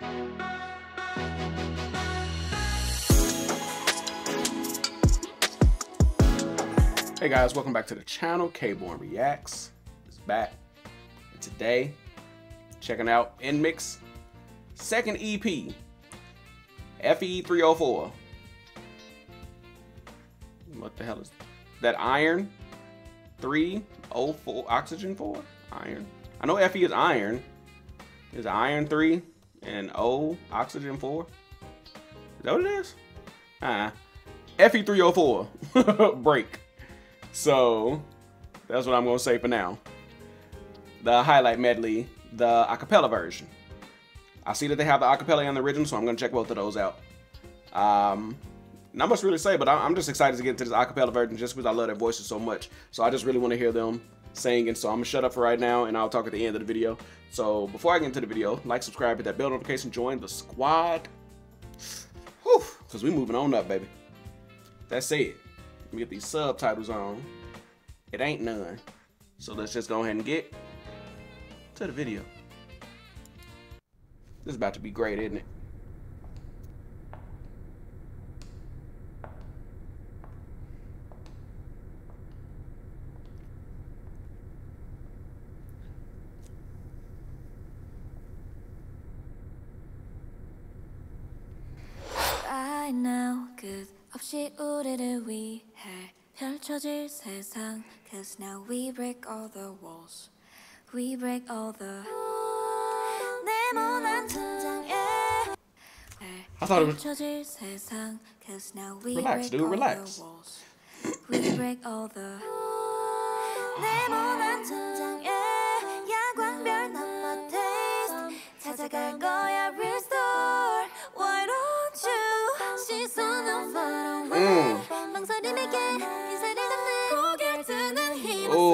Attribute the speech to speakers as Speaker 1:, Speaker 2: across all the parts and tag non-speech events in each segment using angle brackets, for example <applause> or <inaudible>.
Speaker 1: Hey guys, welcome back to the channel. KBourne Reacts is back. And today, checking out NMIXX second EP, FE304. What the hell is that? Iron 304 oxygen 4? Iron. I know FE is iron. Is iron 3 and O oxygen 4? Is that what it is? Uh, FE304 <laughs> break. So that's what I'm gonna say for now. The highlight medley, the acapella version. I see that they have the acapella and the original, so I'm gonna check both of those out. Um, not much to really say, but I'm just excited to get into this acapella version just because I love their voices so much. So I just really want to hear them singing. So I'm gonna shut up for right now, and I'll talk at the end of the video. So before I get into the video, like, subscribe, hit that bell notification, join the squad. Whew, because we moving on up, baby. That's it. Let me get these subtitles on. It ain't none. So let's just go ahead and get to the video. This is about to be great, isn't it?
Speaker 2: I know 없이 우리를 위해 펼쳐질 세상 Cause now we break all the walls We break all the 네모난 천장에
Speaker 1: I thought it was
Speaker 2: 펼쳐질 세상 Cause now we
Speaker 1: Relax,
Speaker 2: break
Speaker 1: dude,
Speaker 2: all
Speaker 1: relax.
Speaker 2: the walls We break all the 네모난 천장에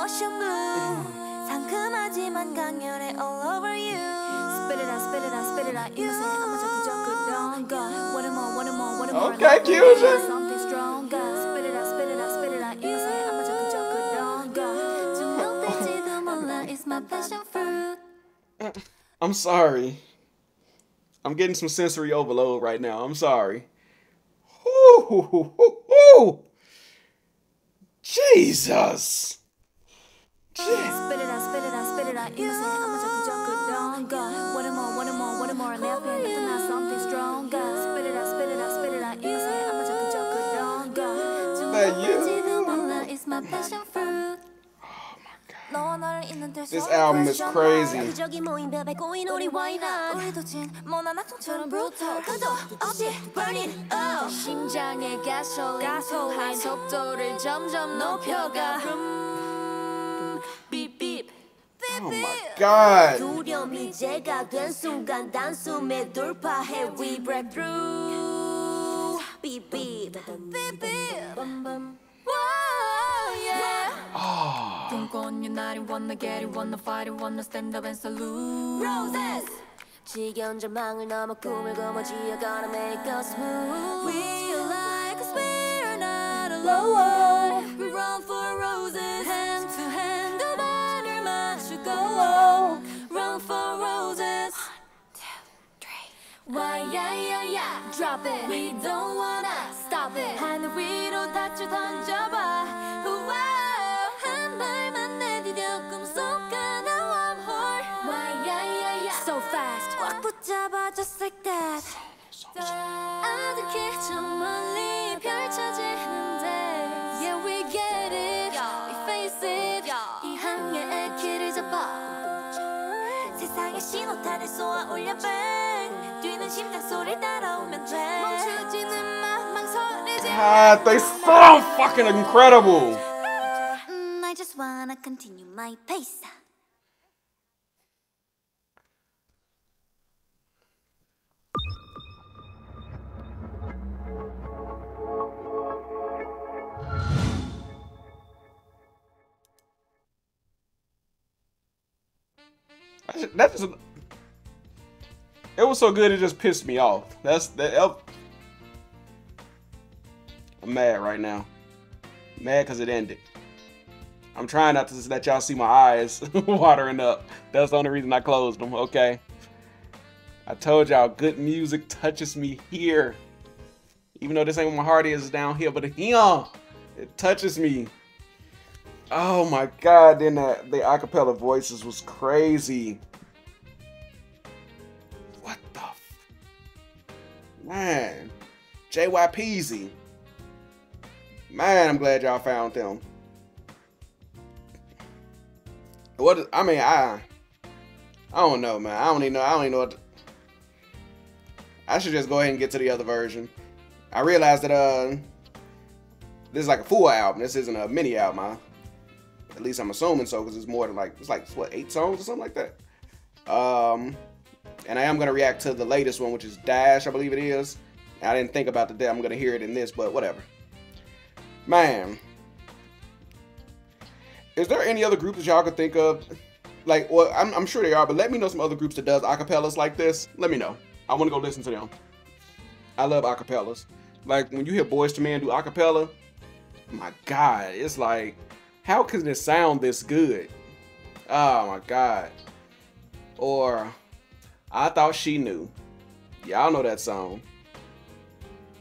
Speaker 2: ocean blue 상큼하지만 강렬해 all over you Spit it out, spit it out, spit it out 이 맛에 아마 자꾸 자꾸 don't go Want it more, want it more, want it more
Speaker 1: Okay, Kyuja.
Speaker 2: Something stronger Spit it out, spit it out, spit it out 이 맛에 아마 자꾸 자꾸 don't go 중독될지도 몰라 It's my passion fruit <laughs>
Speaker 1: I'm sorry. I'm getting some sensory overload right now. I'm sorry. Whoo, hoo, hoo, hoo, hoo. Jesus. Je-
Speaker 2: Spit it out, spit it out, spit it out 이 맛에 아마 자꾸 자꾸 don't go Want it more, want it more, want it more 내 앞에 나타나 something stronger Spit it out, spit it out, spit it out 이 맛에 아마 자꾸 자꾸 don't go
Speaker 1: That you?
Speaker 2: 중독될지도 몰라 It's my passion fruit 너와 나를 잇는 데
Speaker 1: This album is crazy.
Speaker 2: 여기저기 모인 벽에 꼬인 우리 와이나 우리도 진모난 악통처럼 brutal 끝도 없이 burning up 심장의 가솔린 가솔린 속도를 점점 높여가 음, 삐삐
Speaker 1: Oh my God.
Speaker 2: 두려움이 제가 된 순간 단숨에 돌파해 We break through 삐삐 삐삐 빰빰 Whoa, yeah. Don't go on your night, you wanna get it, wanna fight it, wanna stand up and salute. Roses! 지겨운 절망을 넘어 꿈을 거머쥐어 gonna make us move. We are like a we're not alone. We Why, yeah, yeah, yeah. Drop it. We don't wanna stop it. 하늘 위로 닿쳐 던져봐. 우와, 한 발만 내디뎌 꿈속가 나와 홀. Why, yeah, yeah, yeah. So fast. 꽉 붙잡아 just like that. 아득히 저 멀리 펼쳐지 신호탄을 쏘아 올려 bang 뛰는 심장 소리 따라오면 돼 멈추지는 마 망설이지
Speaker 1: God, they so fucking incredible.
Speaker 2: 음, I just wanna continue my pace
Speaker 1: Just, that just it was so good it just pissed me off. That's that. I'm mad right now. Mad because it ended. I'm trying not to let y'all see my eyes <laughs> watering up. That's the only reason I closed them, okay? I told y'all, good music touches me here. Even though this ain't my heart is down here, but here, it touches me. Oh my god, then that the acapella voices was crazy. Man? JYPeezy. Man, I'm glad y'all found them. What I mean, I I don't know, man. I don't even know. I don't even know what. To, I should just go ahead and get to the other version. I realized that uh, this is like a full album. This isn't a mini album. I, at least I'm assuming so, because it's more than like it's like what eight songs or something like that. Um, and I am gonna react to the latest one, which is Dash, I believe it is. I didn't think about the day I'm gonna hear it in this, but whatever. Man, is there any other groups that y'all could think of? Like, well, I'm, I'm sure they are, but let me know some other groups that does acapellas like this. Let me know. I want to go listen to them. I love acapellas. Like when you hear Boyz II Men do acapella, my God, it's like, how can it sound this good? Oh my God. Or I thought she knew. Y'all know that song.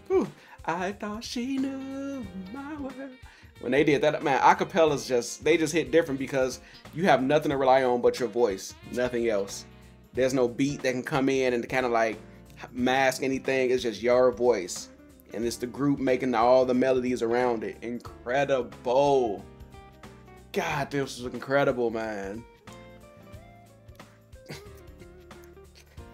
Speaker 1: Whew. I thought she knew my word. When they did that, man, acapellas just they just hit different because you have nothing to rely on but your voice, nothing else. There's no beat that can come in and kind of like mask anything. It's just your voice, and it's the group making all the melodies around it. Incredible. God, this was incredible, man.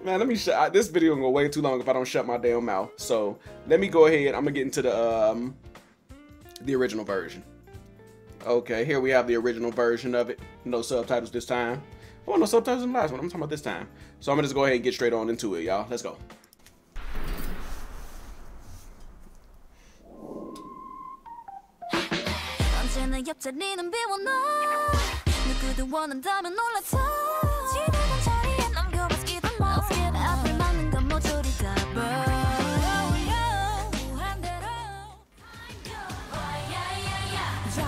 Speaker 1: Man, let me shut. This video gonna go way too long if I don't shut my damn mouth. So let me go ahead. I'm gonna get into the um the original version. Okay, here we have the original version of it. No subtitles this time. Oh, no subtitles in the last one. I'm talking about this time. So I'm gonna just go ahead and get straight on into it, y'all. Let's go.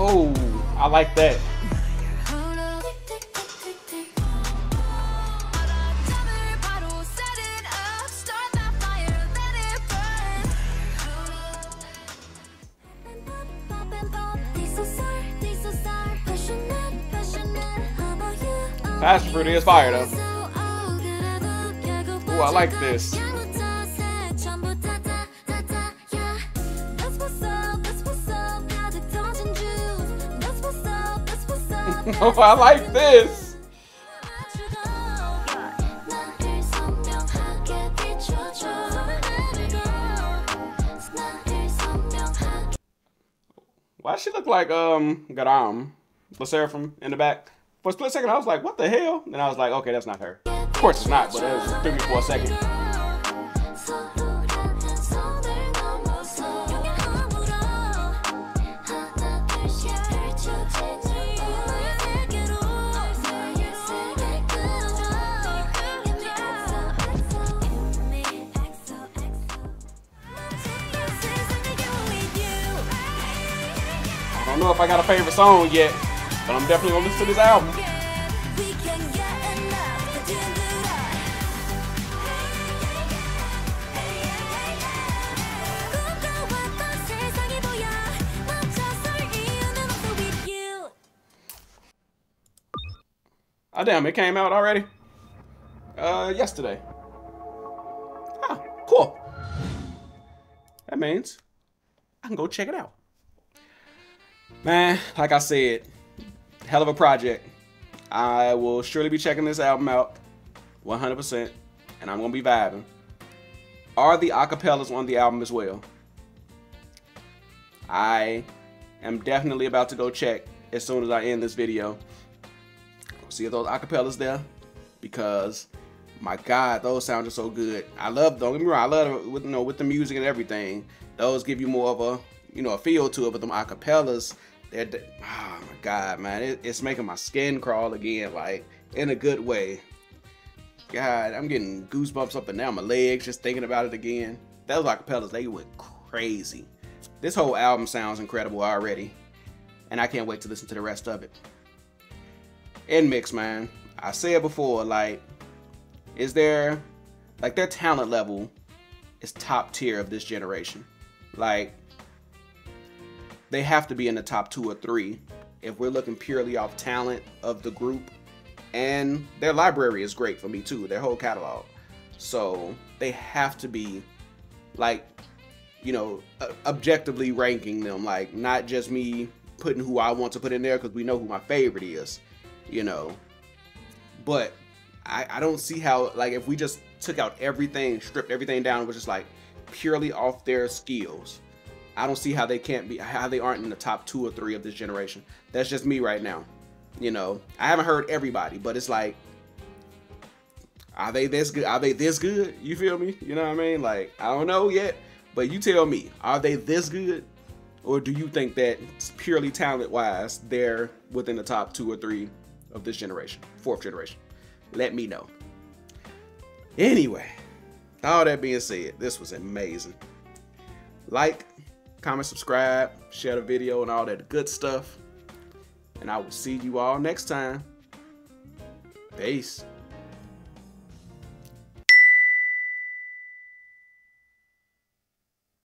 Speaker 1: Oh, I like that. Passion is fire though. Ooh, I like this. <laughs> oh, I like this. Why does she look like um Garam, LE SSERAFIM in the back? For a split second, I was like, what the hell? Then I was like, okay, that's not her. Of course it's not, but it was threw me for a second. I don't know if I got a favorite song yet. But I'm definitely gonna listen to this album. Oh damn, it came out already? Uh, yesterday. Cool. That means I can go check it out. Man, like I said, hell of a project. I will surely be checking this album out 100%, and I'm going to be vibing. Are the acapellas on the album as well? I am definitely about to go check as soon as I end this video. See if those acapellas there because my God, those sound just so good. I love. Don't get me wrong. I love with you know with the music and everything. Those give you more of a you know a feel to it. But them acapellas, they're oh ah, my God, man, it, it's making my skin crawl again, like in a good way. God, I'm getting goosebumps up and down my legs just thinking about it again. Those acapellas, they went crazy. This whole album sounds incredible already, and I can't wait to listen to the rest of it. NMIXX, man. I said before, like, is there, like, their talent level is top tier of this generation. Like, they have to be in the top two or three if we're looking purely off talent of the group. And their library is great for me too, their whole catalog. So they have to be like, you know, objectively ranking them, like not just me putting who I want to put in there because we know who my favorite is, you know. But I, I don't see how, like, if we just took out everything, stripped everything down, was just like purely off their skills I don't see how they can't be how they aren't in the top two or three of this generation. That's just me right now. You know, I haven't heard everybody, but it's like, are they this good? Are they this good? You feel me? You know what I mean? Like, I don't know yet, but you tell me, are they this good? Or do you think that purely talent wise, they're within the top two or three of this generation, fourth generation? Let me know. Anyway, all that being said, this was amazing. Like, comment, subscribe, share the video, and all that good stuff. And I will see you all next time. Peace.